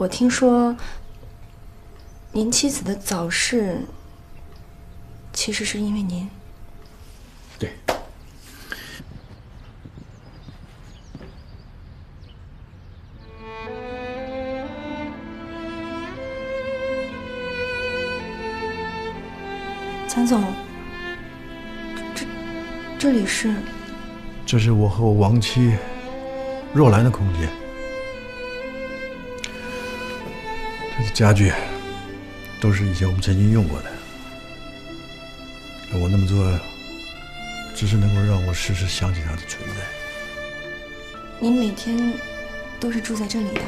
我听说您妻子的早逝，其实是因为您。对。蒋总，这这里是？这是我和我亡妻若兰的空间。家具都是以前我们曾经用过的。我那么做，只是能够让我时时想起他的存在。您每天都是住在这里的？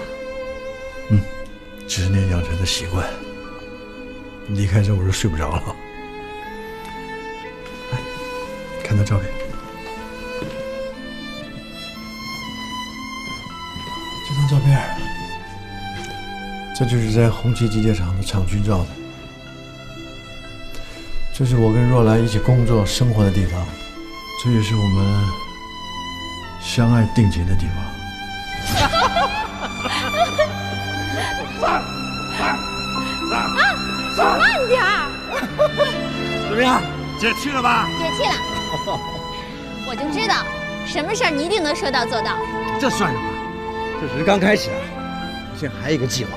嗯，十年养成的习惯。离开这我就睡不着了。来，看那照片。这张照片，这就是在红旗机械厂的厂区照的。这是我跟若兰一起工作生活的地方，这也是我们相爱定情的地方。慢，慢，慢，慢点儿！怎么样，解气了吧？解气了。我就知道，什么事儿你一定能说到做到。这算什么？这只是刚开始，现在还有一个计划。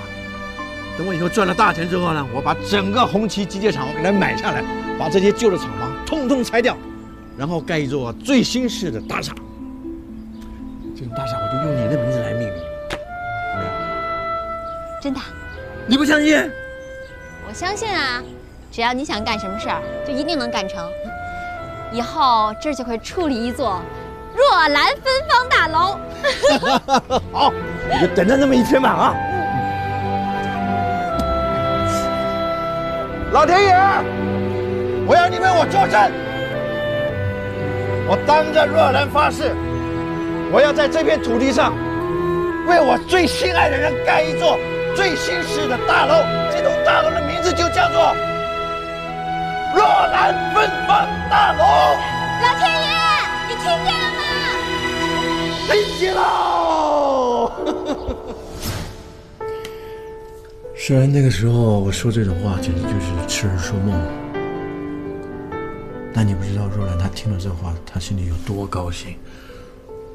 等我以后赚了大钱之后呢，我把整个红旗机械厂我给它买下来，把这些旧的厂房通通拆掉，然后盖一座最新式的大厂。这种大厂我就用你的名字来命名，怎么样？真的？你不相信？我相信啊，只要你想干什么事儿，就一定能干成。以后这儿就会矗立一座若兰芬芳大楼。好，你就等着那么一天吧啊！老天爷，我要你为我作证，我当着若兰发誓，我要在这片土地上为我最心爱的人盖一座最新式的大楼。这栋大楼的名字就叫做若兰芬芳大楼。老天爷，你听见了吗？听见喽！虽然那个时候我说这种话简直就是痴人说梦，但你不知道若兰她听了这话，她心里有多高兴，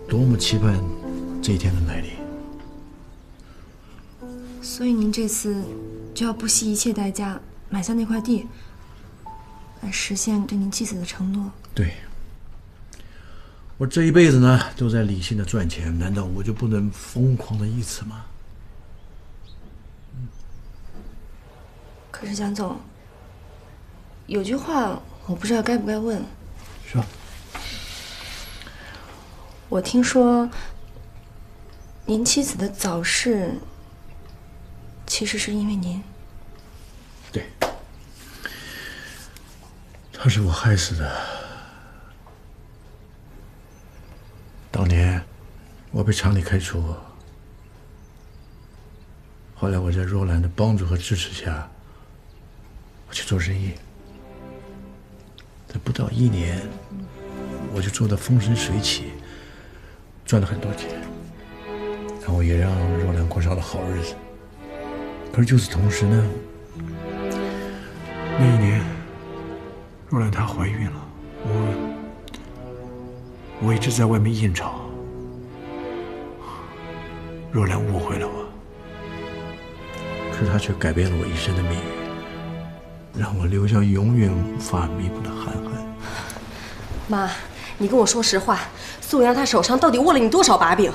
多么期盼这一天的来临。所以您这次就要不惜一切代价买下那块地，来实现对您妻子的承诺。对，我这一辈子呢都在理性的赚钱，难道我就不能疯狂的一次吗？可是蒋总，有句话我不知道该不该问。说。我听说您妻子的早逝，其实是因为您。对，她是我害死的。当年我被厂里开除，后来我在若兰的帮助和支持下。我去做生意，在不到一年，我就做的风生水起，赚了很多钱，然后也让若兰过上了好日子。可是就此同时呢，那一年，若兰她怀孕了，我我一直在外面应酬，若兰误会了我，可是她却改变了我一生的命运。让我留下永远无法弥补的憾恨。妈，你跟我说实话，宋阳他手上到底握了你多少把柄？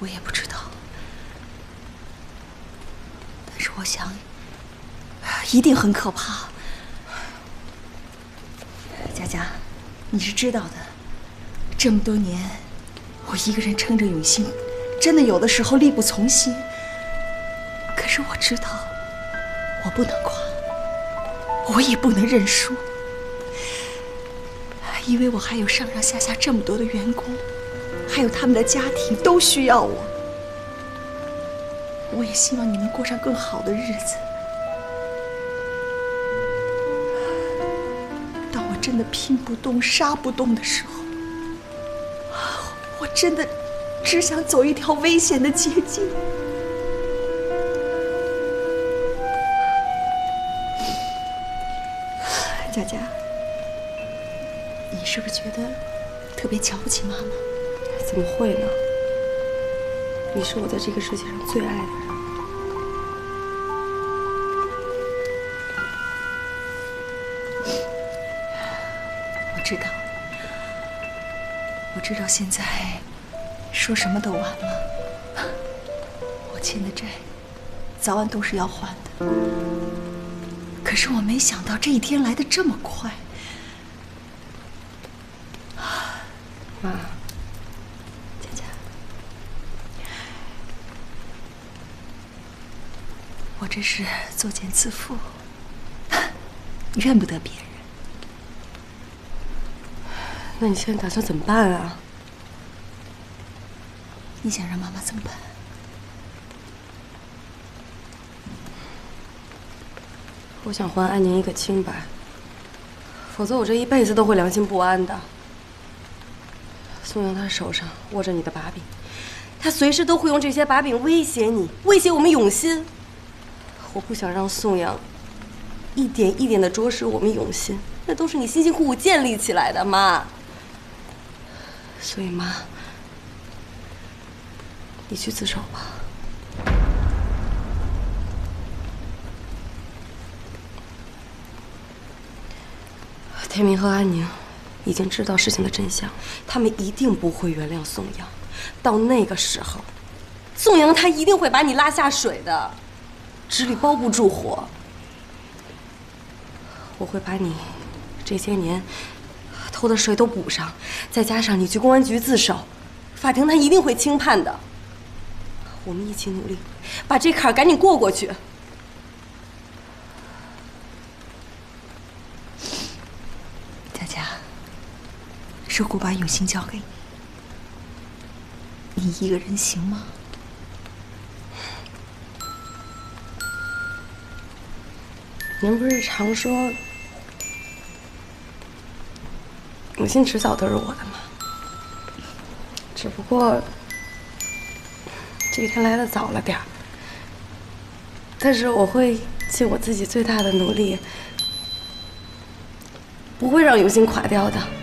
我也不知道，但是我想，一定很可怕。佳佳，你是知道的，这么多年，我一个人撑着永兴，真的有的时候力不从心。可是我知道，我不能垮，我也不能认输，因为我还有上上下下这么多的员工，还有他们的家庭都需要我。我也希望你能过上更好的日子。当我真的拼不动、杀不动的时候，我真的只想走一条危险的捷径。是不是觉得特别瞧不起妈妈？怎么会呢？你是我在这个世界上最爱的人。我知道，我知道现在说什么都晚了。我欠的债，早晚都是要还的。可是我没想到这一天来的这么快。妈，佳佳，我这是作茧自缚，怨不得别人。那你现在打算怎么办啊？你想让妈妈怎么办？我想还安宁一个清白，否则我这一辈子都会良心不安的。宋阳他手上握着你的把柄，他随时都会用这些把柄威胁你，威胁我们永新。我不想让宋阳一点一点的啄食我们永新，那都是你辛辛苦苦建立起来的，妈。所以妈，你去自首吧。天明和安宁已经知道事情的真相，他们一定不会原谅宋阳。到那个时候，宋阳他一定会把你拉下水的，纸里包不住火。我会把你这些年偷的税都补上，再加上你去公安局自首，法庭他一定会轻判的。我们一起努力，把这坎儿赶紧过过去。佳佳，如果把永兴交给你，你一个人行吗？您不是常说永兴迟早都是我的吗？只不过这一天来的早了点儿，但是我会尽我自己最大的努力，不会让永兴垮掉的。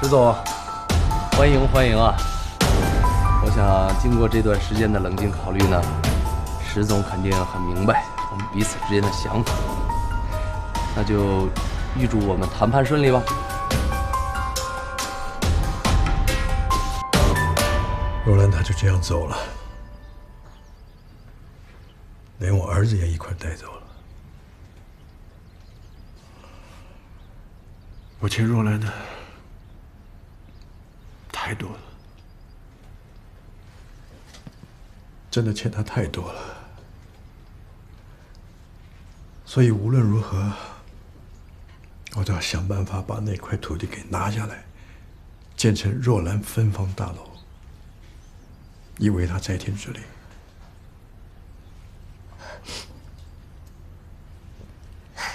石总，欢迎欢迎啊！我想经过这段时间的冷静考虑呢，石总肯定很明白我们彼此之间的想法，那就预祝我们谈判顺利吧。若兰她就这样走了，连我儿子也一块带走了。我欠若兰的太多了，真的欠他太多了。所以无论如何，我都要想办法把那块土地给拿下来，建成若兰分房大楼。以为他在天之灵。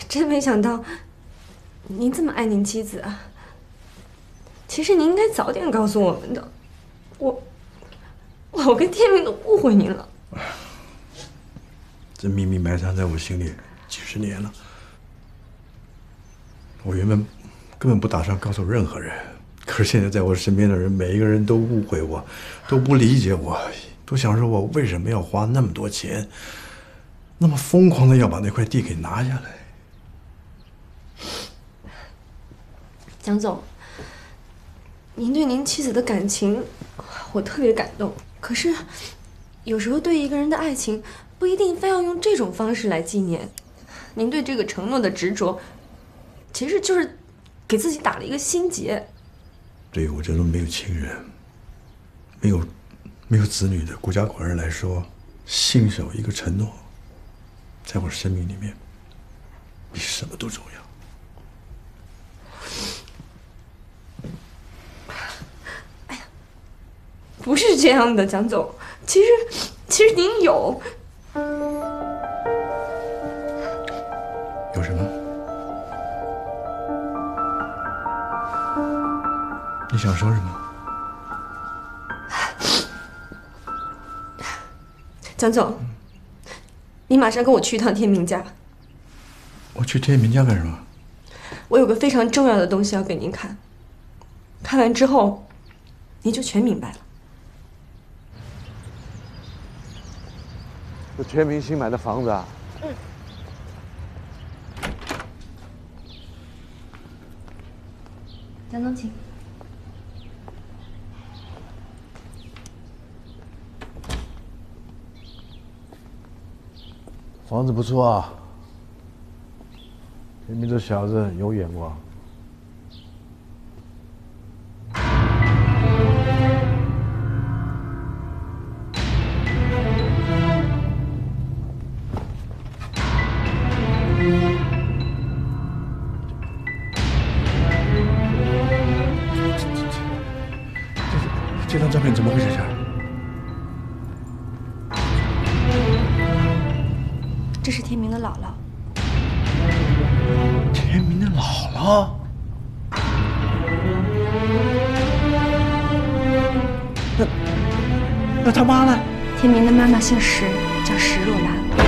真没想到，您这么爱您妻子啊！其实您应该早点告诉我们的，我，我跟天明都误会您了。这秘密埋藏在我心里几十年了。我原本根本不打算告诉任何人，可是现在在我身边的人，每一个人都误会我，都不理解我，都想说我为什么要花那么多钱，那么疯狂的要把那块地给拿下来。蒋总，您对您妻子的感情，我特别感动。可是，有时候对一个人的爱情，不一定非要用这种方式来纪念。您对这个承诺的执着，其实就是给自己打了一个心结。对于我这种没有亲人、没有没有子女的孤家寡人来说，信守一个承诺，在我生命里面比什么都重要。不是这样的，蒋总。其实，其实您有有什么？你想说什么？蒋总，你马上跟我去一趟天明家，我去天明家干什么？我有个非常重要的东西要给您看。看完之后，您就全明白了。这天明新买的房子啊，嗯蒋总，请。房子不错啊。天明这小子有眼光。这是天明的姥姥。天明的姥姥。那那他妈呢？天明的妈妈姓石，叫石若兰。